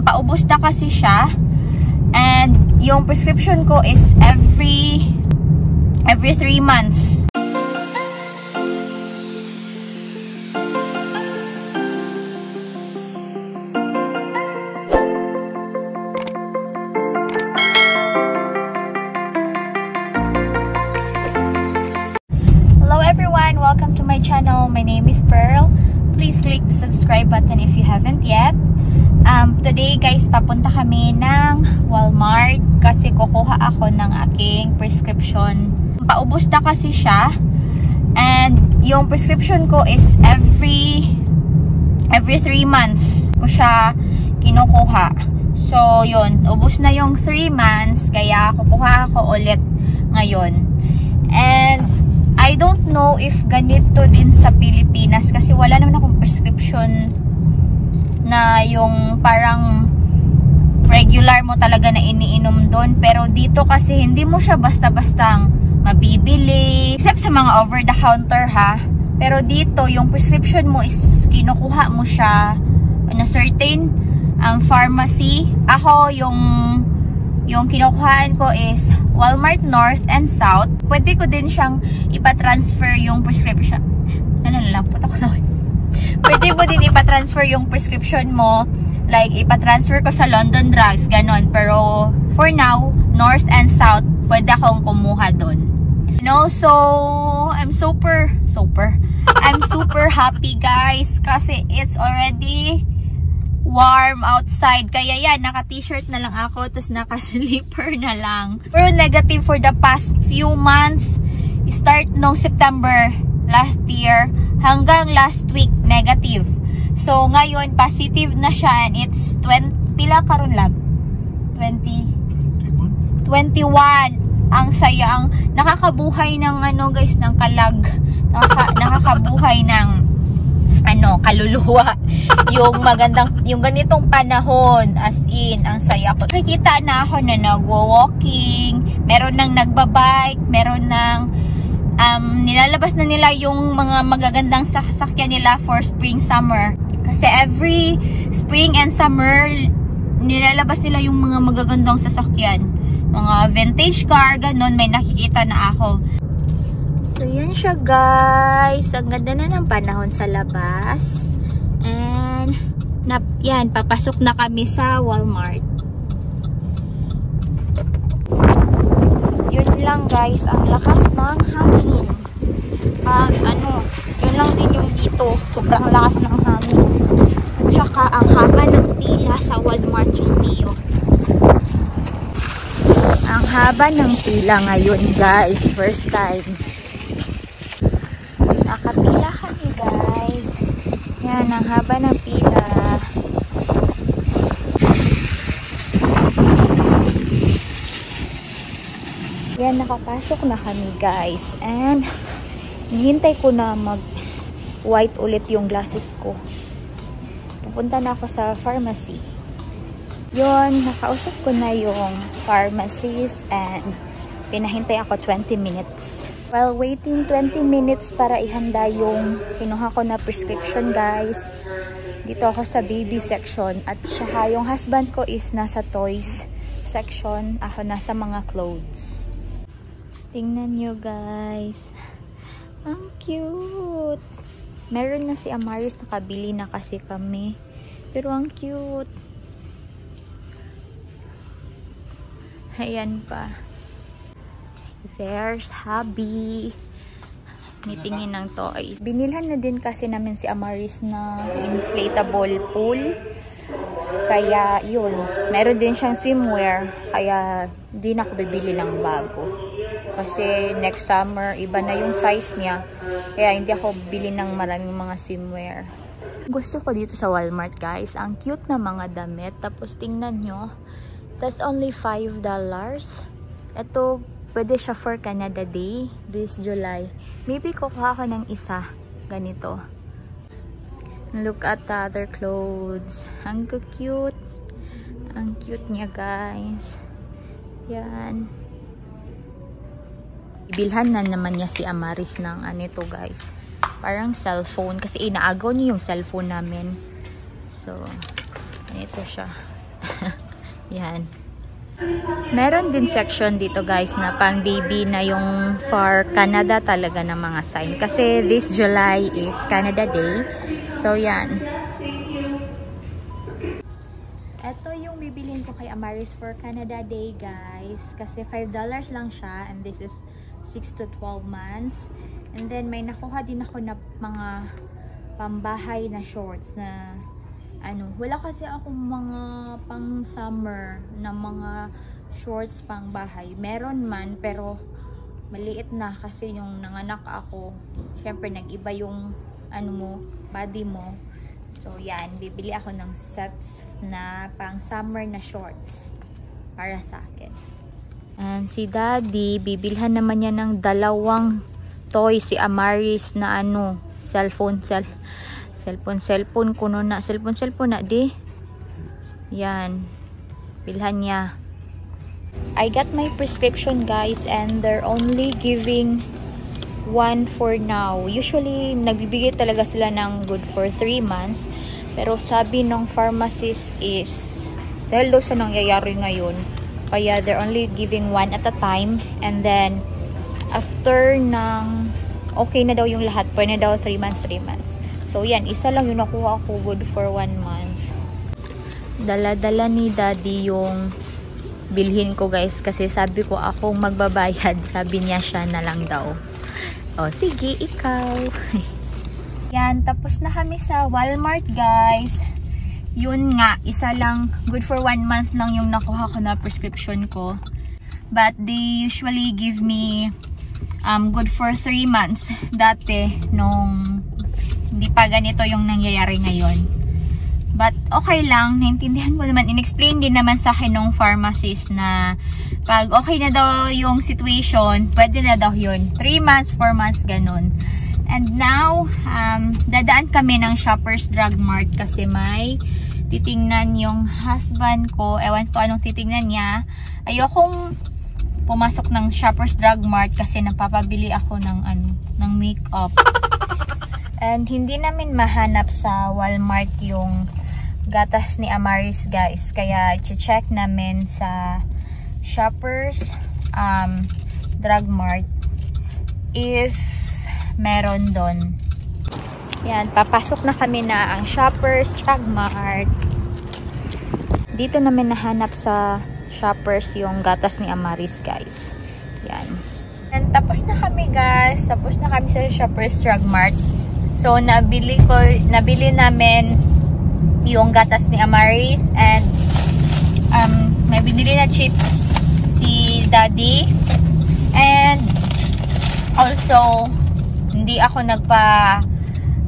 Paubos na kasi siya. And yung prescription ko is every every 3 months. Hello everyone! Welcome to my channel. My name is Pearl. Please click the subscribe button if you haven't yet. Um, today guys, papunta kami ng Walmart kasi kukuha ako ng aking prescription. Paubos na kasi siya. And yung prescription ko is every every 3 months ko siya kinukuha. So, yun. Ubos na yung 3 months. Kaya kukuha ako ulit ngayon. And I don't know if ganito din sa Pilipinas kasi wala naman akong prescription na yung parang regular mo talaga na iniinom doon. Pero dito kasi hindi mo siya basta-bastang mabibili. Except sa mga over-the-counter ha. Pero dito, yung prescription mo is kinukuha mo siya in a certain um, pharmacy. Ako, yung yung kinukuhaan ko is Walmart North and South. Pwede ko din siyang ipatransfer yung prescription. Ano na lang, puta ko lang. Pwede mo din ipatransfer yung prescription mo. Like, ipatransfer ko sa London Drugs, ganon. Pero, for now, North and South, pwede akong kumuha doon. You know, so, I'm super, super, I'm super happy, guys. Kasi it's already warm outside. Kaya yan, naka-t-shirt na lang ako, tapos naka-slipper na lang. Pero negative for the past few months. Start nung September last year hanggang last week, negative. So, ngayon, positive na siya and it's 20, pila karon lab? 20? 21. Ang saya, ang nakakabuhay ng ano guys, ng kalag. Nakaka, nakakabuhay ng ano, kaluluwa. yung magandang, yung ganitong panahon, as in, ang saya ko. Nakikita na ako na nagwo-walking, meron nang nagbabike, meron nang um, nilalabas na nila yung mga magagandang sasakyan nila for spring, summer. Kasi every spring and summer, nilalabas nila yung mga magagandang sasakyan. Mga vintage car, ganun, may nakikita na ako. So, yan siya guys. Ang ganda na ng panahon sa labas. And, na, yan, papasok na kami sa Walmart. Yun lang guys, ang lakas ng hangin. At ano, yun lang din yung dito. Sobrang lakas ng hangin. At saka, ang haba ng pila sa Walmart, mio. Ang haba ng pila ngayon guys. First time. Nakapila kami guys. Yan, ang haba ng pila. Yan, nakapasok na kami guys. And, hinihintay ko na mag white ulit yung glasses ko. Pupunta na ako sa pharmacy. Yun, nakausap ko na yung pharmacist and pinahintay ako 20 minutes. While waiting 20 minutes para ihanda yung kinuha ko na prescription guys. Dito ako sa baby section at saka yung husband ko is nasa toys section. Ako nasa mga clothes. Tingnan nyo guys. Ang cute. Meron na si Amaris nakabili na kasi kami. Pero ang cute. Ayan pa. There's hubby. Mitingin ng toys. Binilhan na din kasi namin si Amaris na inflatable pool. Kaya, yun. Meron din siyang swimwear. Kaya, di na ako bibili ng bago. Kasi, next summer, iba na yung size niya. Kaya, hindi ako bili ng maraming mga swimwear. Gusto ko dito sa Walmart, guys. Ang cute na mga damit. Tapos, tingnan nyo. That's only $5. Ito, pwede siya for Canada Day this July. Maybe kukuha ko ng isa. Ganito. Look at the other clothes. Ang cute. Ang cute niya, guys. Yan. Ibilhan na naman niya si Amaris ng anito, guys. Parang cellphone. Kasi inaagaw niya yung cellphone namin. So, ito siya. Yan. Meron din section dito guys na pang baby na yung for Canada talaga ng mga sign. Kasi this July is Canada Day. So yan. Ito yung bibilin ko kay Amaris for Canada Day guys. Kasi $5 lang siya and this is 6 to 12 months. And then may nakuha din ako na mga pambahay na shorts na ano, wala kasi akong mga pang summer na mga shorts pang bahay. Meron man, pero maliit na kasi yung nanganak ako. Syempre, nag-iba yung ano mo, body mo. So, yan. Bibili ako ng sets na pang summer na shorts para sa akin. And si daddy, bibilhan naman niya ng dalawang toy si Amaris na ano, cellphone, cellphone Cellphone, cellphone kuno na. Cellphone, cellphone na di. Yan. Bilhan niya. I got my prescription guys and they're only giving one for now. Usually, nagbibigay talaga sila ng good for 3 months. Pero sabi ng pharmacist is, dahil daw sa nangyayari ngayon, kaya they're only giving one at a time. And then, after ng okay na daw yung lahat, pwede daw 3 months, 3 months. So, yan. Isa lang yung nakuha ko good for one month. Dala-dala ni daddy yung bilhin ko guys. Kasi sabi ko akong magbabayad. Sabi niya siya na lang daw. O, sige, ikaw. yan. Tapos na kami sa Walmart guys. Yun nga. Isa lang. Good for one month lang yung nakuha ko na prescription ko. But they usually give me um, good for 3 months. Dati, nung hindi pa ganito yung nangyayari ngayon. But okay lang, naintindihan ko naman, in-explain din naman sa akin ng pharmacist na pag okay na daw yung situation, pwede na daw yun. 3 months, 4 months, ganun. And now, um, dadaan kami ng Shoppers Drug Mart kasi may titingnan yung husband ko. Ewan ko anong titingnan niya. Ayokong pumasok ng Shoppers Drug Mart kasi napapabili ako ng ano, ng makeup. And hindi namin mahanap sa Walmart yung gatas ni Amaris guys. Kaya check namin sa Shoppers um, Drug Mart if meron doon. Yan, papasok na kami na ang Shoppers Drug Mart. Dito namin nahanap sa Shoppers yung gatas ni Amaris guys. Yan. And tapos na kami guys. Tapos na kami sa Shoppers Drug Mart. So, nabili ko, nabili namin yung gatas ni Amaris and um, may binili na chips si Daddy. And also, hindi ako nagpa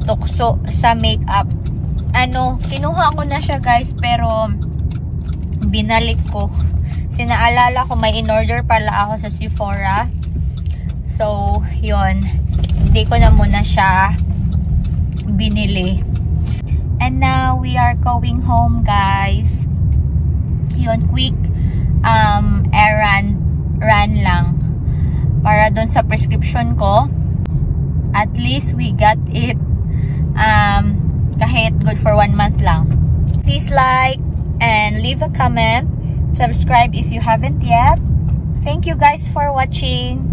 tukso sa makeup. Ano, kinuha ko na siya guys, pero binalik ko. Sinaalala ko may in-order pala ako sa Sephora. So, yon Hindi ko na muna siya binili. And now, we are going home, guys. Yun, quick um, errand run lang. Para doon sa prescription ko. At least, we got it um, kahit good for one month lang. Please like and leave a comment. Subscribe if you haven't yet. Thank you guys for watching.